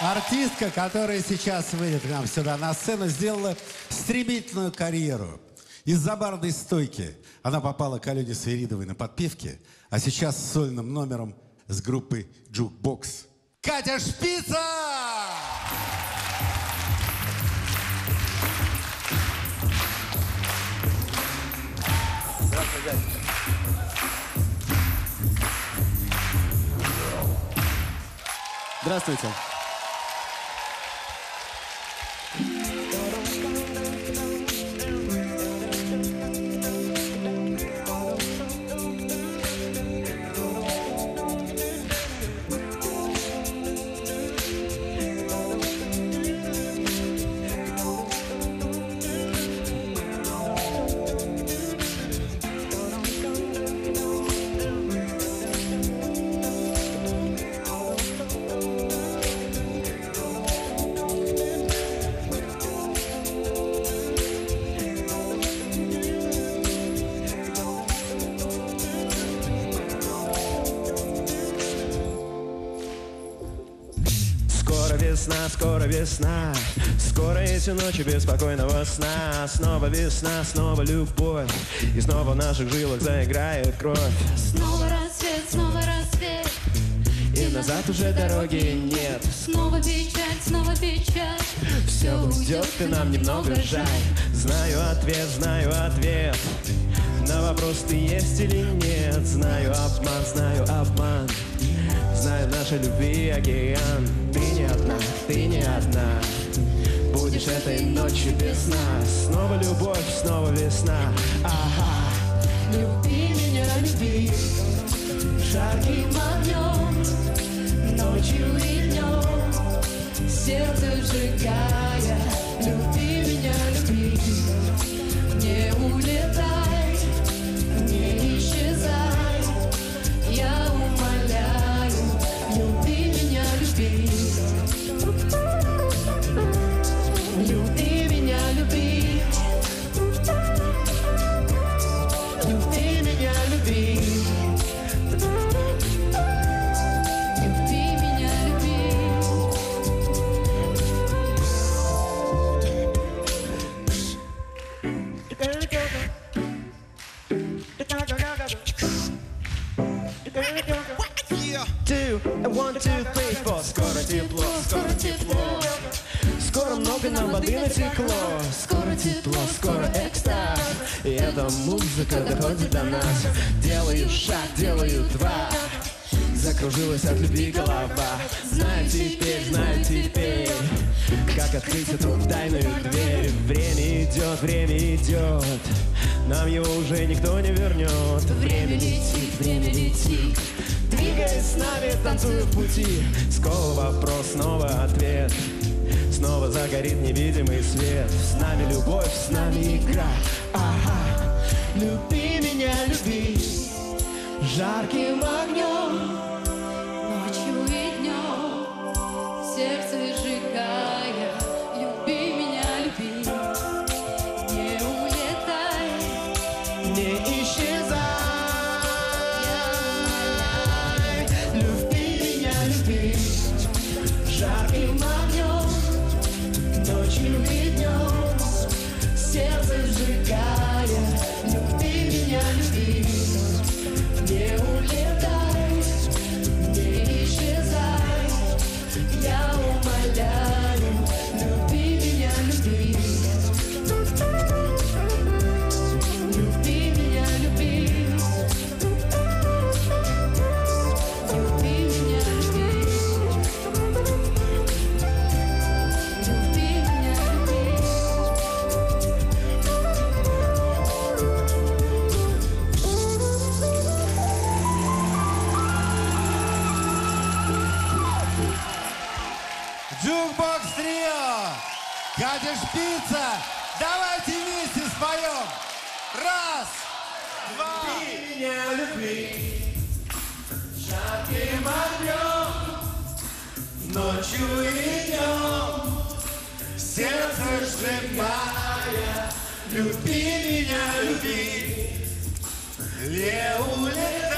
Артистка, которая сейчас выйдет к нам сюда на сцену, сделала стремительную карьеру. Из-за барной стойки она попала к Алене Свиридовой на подпевке, а сейчас с сольным номером с группой «Jukebox». Катя Шпица! Здравствуйте. Весна, скоро весна. Скоро эти ночи беспокойного сна. Снова весна, снова любовь. И снова в наших жилах заиграет кровь. Снова рассвет, снова рассвет. И назад уже дороги нет. Снова печаль, снова печаль. Все уйдет, и нам немного жаль. Знаю ответ, знаю ответ. На вопрос ты есть или нет Знаю обман, знаю обман Знаю нашей любви океан. Ты не одна, ты не одна Будешь этой ночью без нас Снова любовь, снова весна. Ага. Люби меня, люби. Жарким огнем Ночью и днем. Сердце сжигая Two, one, two, three, four. Скоро тепло, скоро тепло. Скоро много нам воды натекло. Скоро тепло, скоро экстаз. И эта музыка доходит до нас. Делаю шаг, делаю два. Закружилась от любви голова. Знаю теперь, знаю теперь Как открыть эту тайную дверь. Время идет, время идет. Нам его уже никто не вернет. Время летит, время летит Двигаясь с нами, танцую в пути. Снова вопрос, снова ответ. Снова загорит невидимый свет. С нами любовь, с нами игра. Ага. Люби меня, люби. Жарким огнем Ночью и днем. Сердце сжигая Люби меня, люби. Не улетай Не Jukebox Trio! Катя Шпица! Давайте вместе споем! Раз, два, меня люби Жарким огнем Ночью и днем Сердце сжигая Люби меня, люби Не улетай